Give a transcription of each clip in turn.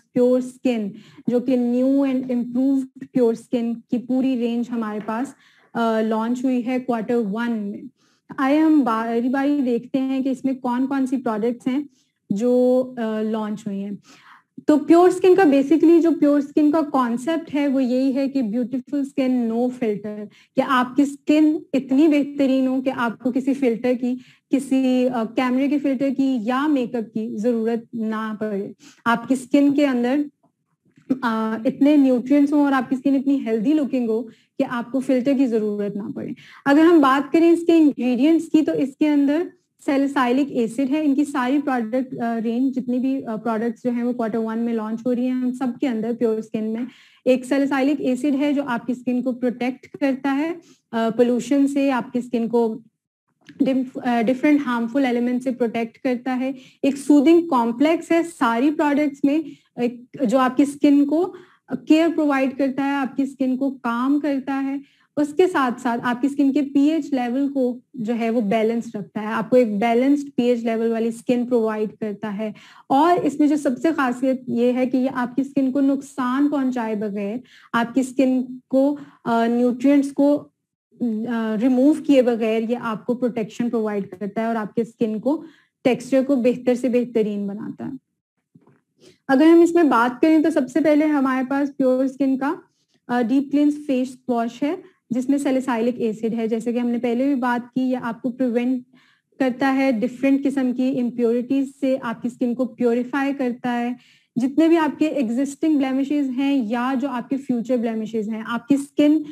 Pure skin जो कि new and improved pure skin की पूरी रेंज हमारे पास लॉन्च uh, हुई है क्वार्टर वन में। आए हम बारी बारी देखते हैं कि इसमें कौन कौन सी प्रोडक्ट्स हैं जो लॉन्च uh, हुई हैं। तो प्योर स्किन का बेसिकली जो प्योर स्किन का कॉन्सेप्ट है वो यही है कि ब्यूटीफुल स्किन नो फ़िल्टर कि आपकी स्किन इतनी बेहतरीन हो कि आपको किसी फ़िल्टर की किसी कैमरे के फ़िल्टर की या मेकअप की ज़रूरत ना पड़े। आपकी स्किन के अंदर आ, इतने न्यूट्रिएंट्स हो और आपकी स्किन इतनी हेल्दी लुकिंग हो कि आपको फ़िल्टर की ज़रूरत ना पड़े। अगर हम बात करें इसके इंग्रेडिएंट्स की तो इसके अंदर सेलिसाइलिक एसिड है। इनकी सारी प्रोडक्ट रेंज जितनी भी प्रोडक्ट्स जो हैं वो क्वार्टर वन में लॉन्च हो रही हैं। हम सब के अंदर प्योर स्किन में। एक सेलिसाइलिक एसिड है जो आपकी स्किन को प्रोटेक्ट करता है। पोल्यूशन से आपकी स्किन को डिफरेंट हार्मफुल एलिमेंट से प्रोटेक्ट करता है। एक सूदिंग कॉम्प्लेक्स है सारी प्रोडक्ट्स में। एक, जो आपकी स्किन को केयर प्रोवाइड करता है, आपकी स्किन को काम करता है। उसके साथ साथ आपकी स्किन के पीएच लेवल को जो है वो बैलेंस रखता है। आपको एक बैलेंस्ड पीएच लेवल वाली स्किन प्रोवाइड करता है। और इसमें जो सबसे खासियत ये है कि ये आपकी स्किन को नुकसान पहुँचाए बगैर आपकी स्किन को न्यूट्रिएंट्स को रिमूव किए बगैर ये आपको प्रोटेक्शन प्रोवाइड करता है और आपके स्किन को टेक्सचर को बेहतर से बेहतरीन बनाता है। अगर हम इसमें बात करें तो सबसे पहले हमारे पास प्योर स्किन का डीप क्लींस फेस वॉश है। जिसमें सेलिसाइलिक एसिड है। जैसे कि हमने पहले भी बात की, ये आपको प्रिवेंट करता है डिफरेंट किस्म की इम्प्योरिटीज से, आपकी स्किन को प्योरीफाई करता है। जितने भी आपके एग्जिस्टिंग ब्लेमिशेज हैं या जो आपके फ्यूचर ब्लेमिशेज हैं, आपकी स्किन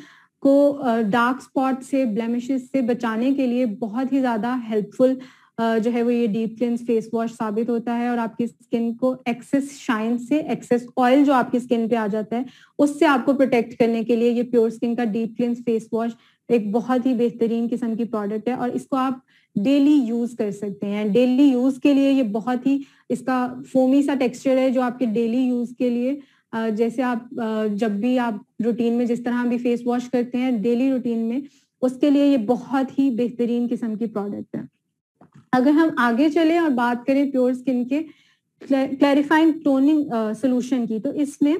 को डार्क स्पॉट से ब्लेमिशेज से बचाने के लिए बहुत ही ज़्यादा हेल्पफुल जो है वो ये डीप क्लिन्स फेस वॉश साबित होता है और आपकी स्किन को एक्सेस शाइन से एक्सेस ऑयल जो आपकी स्किन पे आ जाता है, उससे आपको प्रोटेक्ट करने के लिए ये प्योर स्किन का डीप क्लिन्स फेस वॉश एक बहुत ही बेहतरीन किस्म की प्रोडक्ट है और इसको आप डेली यूज़ कर सकते हैं। डेली यूज़ के लिए ये बहुत ही इसका फोमी सा टेक्सचर है जो आपके डेली यूज़ के लिए जैसे आप जब भी आप रूटीन में जिस तरह भी फेस वॉश करते हैं डेली रूटीन में, उसके लिए ये बहुत ही बेहतरीन किस्म की प्रोडक्ट है। अगर हम आगे चले और बात करें प्योर स्किन के क्लैरिफाइंग टोनिंग सोल्यूशन की तो इसमें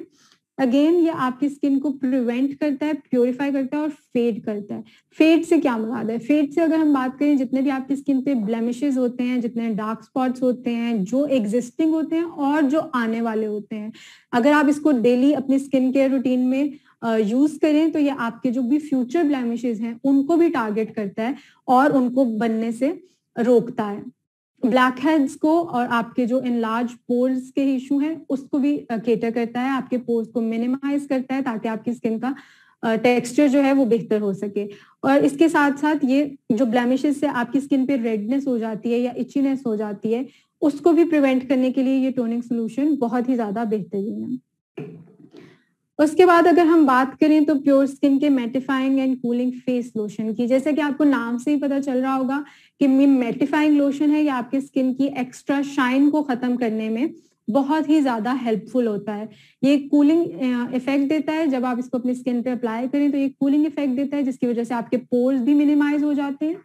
अगेन ये आपकी स्किन को प्रिवेंट करता है प्योरीफाई करता है और फेड करता है। फेड से क्या मुराद है? फेड से अगर हम बात करें जितने भी आपकी स्किन पे ब्लेमिशेस होते हैं जितने डार्क स्पॉट्स होते हैं जो एग्जिस्टिंग होते हैं और जो आने वाले होते हैं अगर आप इसको डेली अपनी स्किन केयर रूटीन में यूज़ uh, करें तो ये आपके जो भी फ्यूचर ब्लेमिशेस हैं उनको भी टारगेट करता है और उनको बनने से रोकता है। ब्लैक हेड्स को और आपके जो इन लार्ज पोर्स के इशू हैं, उसको भी केटर करता है, आपके पोर्स को मिनिमाइज करता है ताकि आपकी स्किन का टेक्सचर जो है वो बेहतर हो सके। और इसके साथ साथ ये जो ब्लैमिशेस से आपकी स्किन पे रेडनेस हो जाती है या इचीनेस हो जाती है, उसको भी प्रिवेंट करने के लिए ये टोनिंग सोल्यूशन बहुत ही ज़्यादा बेहतरीन है। उसके बाद अगर हम बात करें तो प्योर स्किन के mattifying and cooling face lotion की, जैसे कि आपको नाम से ही पता चल रहा होगा कि मेटिफाइंग लोशन है, या आपके स्किन की एक्स्ट्रा शाइन को खत्म करने में बहुत ही ज़्यादा हेल्पफुल होता है। ये कूलिंग इफ़ेक्ट देता है जब आप इसको अपनी स्किन पे अप्लाई करें तो ये कूलिंग इफ़ेक्ट देता है, जिसकी वजह से आपके पोर्स भी मिनिमाइज हो जाते हैं,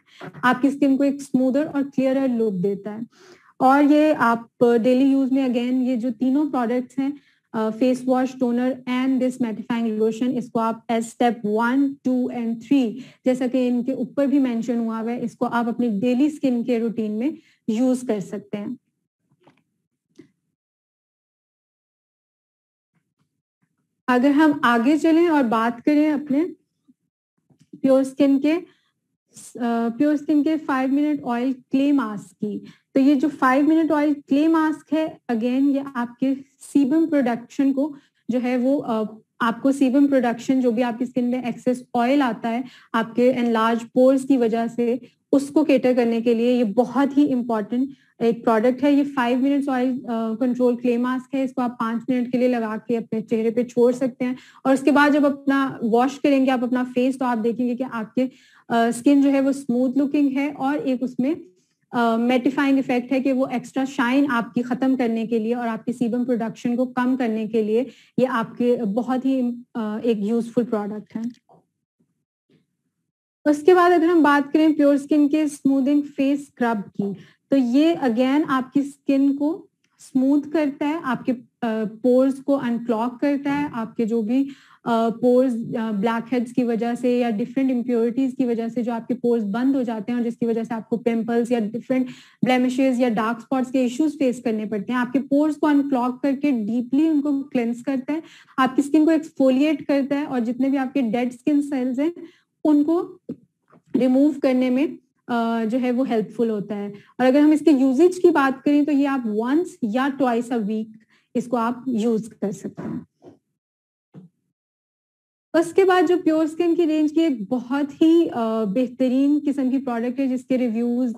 आपकी स्किन को एक स्मूदर और क्लियरर लुक देता है। और ये आप डेली यूज़ में अगेन ये जो तीनों प्रोडक्ट्स हैं face wash toner and this mattifying lotion इसको आप as step one two and three जैसा कि इनके ऊपर भी मेंशन हुआ है, इसको आप अपनी डेली स्किन के रूटीन में यूज़ कर सकते हैं। अगर हम आगे चलें और बात करें अपने प्योर स्किन के प्योर स्किन के five minute oil clay mask की। तो ये जो five minute oil clay mask है अगेन ये आपके सीबम प्रोडक्शन को जो है वो आपको सीबम प्रोडक्शन जो भी आपकी स्किन में एक्सेस ऑयल आता है, आपके एनलार्ज पोर्स की वजह से उसको केटर करने के लिए ये बहुत ही इंपॉर्टेंट एक प्रोडक्ट है। ये five minutes oil control clay mask है। इसको आप पाँच मिनट के लिए लगा के अपने चेहरे पे छोड़ सकते हैं। और उसके बाद जब अपना वॉश करेंगे आप अपना फेस तो आप देखेंगे कि आपके स्किन uh, जो है वो स्मूथ लुकिंग है और एक उसमें मेटिफाइंग uh, इफ़ेक्ट है कि वो एक्स्ट्रा शाइन आपकी खत्म करने के लिए और आपकी सीबम प्रोडक्शन को कम करने के लिए ये आपके बहुत ही uh, एक यूजफुल प्रोडक्ट है। उसके बाद अगर हम बात करें प्योर स्किन के स्मूदिंग फेस स्क्रब की तो ये अगेन आपकी स्किन को स्मूथ करता है, आपके पोर्स को अनक्लॉक करता है, आपके जो भी पोर्स ब्लैक हेड्स की वजह से या डिफरेंट इम्प्योरिटीज की वजह से जो आपके पोर्स बंद हो जाते हैं और जिसकी वजह से आपको पिंपल्स या डिफरेंट ब्लेमिशेस या डार्क स्पॉट्स के इश्यूज़ फेस करने पड़ते हैं, आपके पोर्स को अनक्लॉक करके डीपली उनको क्लेंस करता है, आपकी स्किन को एक्सफोलिएट करता है और जितने भी आपके डेड स्किन सेल्स हैं उनको रिमूव करने में जो है वो हेल्पफुल होता है। और अगर हम इसके यूजेज की बात करें तो ये आप वंस या ट्वाइस अ वीक इसको आप यूज़ कर सकते हैं। उसके बाद जो प्योर स्किन की रेंज की एक बहुत ही बेहतरीन किस्म की प्रोडक्ट है, जिसके रिव्यूज़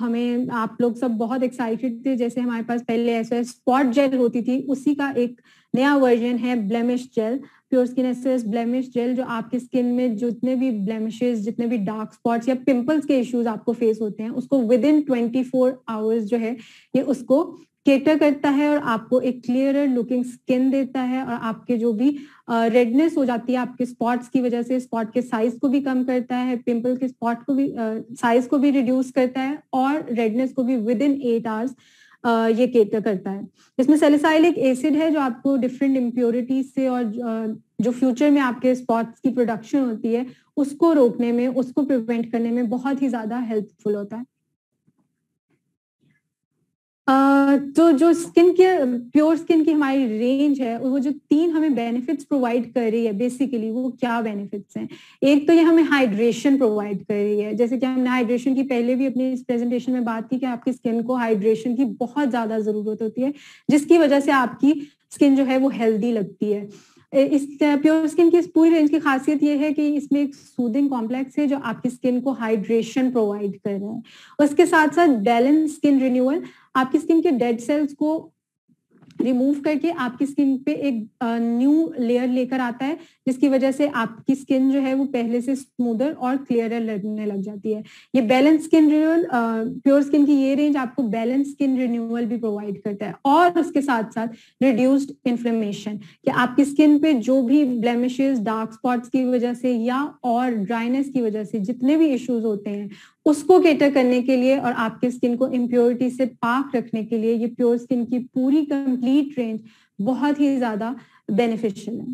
हमें आप लोग सब बहुत एक्साइटेड थे। जैसे हमारे पास पहले ऐसा स्पॉट जेल होती थी, उसी का एक नया वर्जन है ब्लेमिश जेल प्योर स्किन एसेस ब्लेमिश जेल जो आपकी स्किन में जितने भी ब्लेमिशेस जितने भी डार्क स्पॉट्स या पिंपल्स के इश्यूज़ आपको फेस होते हैं, उसको within twenty four hours जो है, ये उसको केटर करता है और आपको एक क्लियर लुकिंग स्किन देता है और आपके जो भी रेडनेस हो जाती है, आपके स्पॉट्स की वजह से स्पॉट के साइज़ को भी कम करता है पिंपल के स्पॉट को भी साइज़ को भी रिड्यूस करता है और रेडनेस को भी विद इन एट आवर्स ये केटर करता है। इसमें सेलिसाइलिक एसिड है, जो आपको डिफरेंट इम्प्योरिटीज से और जो फ्यूचर में आपके स्पॉट्स की प्रोडक्शन होती है, उसको रोकने में, उसको प्रिवेंट करने में बहुत ही ज़्यादा हेल्पफुल होता है। तो जो स्किन के प्योर स्किन की हमारी रेंज है, वो जो तीन हमें बेनिफिट्स प्रोवाइड कर रही है बेसिकली वो क्या बेनिफिट्स हैं? एक तो ये हमें हाइड्रेशन प्रोवाइड कर रही है। जैसे कि हमने हाइड्रेशन की पहले भी अपनी इस प्रेजेंटेशन में बात की कि आपकी स्किन को हाइड्रेशन की बहुत ज़्यादा ज़रूरत होती है, जिसकी वजह से आपकी स्किन जो है वो हेल्दी लगती है। इस प्योर स्किन की इस पूरी रेंज की खासियत ये है कि इसमें एक सूदिंग कॉम्प्लेक्स है जो आपकी स्किन को हाइड्रेशन प्रोवाइड कर रहा है। उसके साथ साथ बैलेंस स्किन रिन्यूअल आपकी स्किन के डेड सेल्स को रिमूव करके आपकी स्किन पे एक न्यू लेयर लेकर आता है, जिसकी वजह से आपकी स्किन जो है वो पहले से स्मूदर और क्लियरर लगने लग जाती है। ये balance skin renewal pure skin की ये रेंज आपको बैलेंस स्किन रिन्यूअल भी प्रोवाइड करता है। और उसके साथ साथ रिड्यूस्ड इन्फ्लेमेशन कि आपकी स्किन पे जो भी ब्लेमिशेस डार्क स्पॉट्स की वजह से या और ड्राइनेस की वजह से जितने भी इश्यूज़ होते हैं उसको केटर करने के लिए और आपके स्किन को इम्प्योरिटी से पाक रखने के लिए ये प्योर स्किन की पूरी कंप्लीट रेंज बहुत ही ज़्यादा बेनिफिशियल है।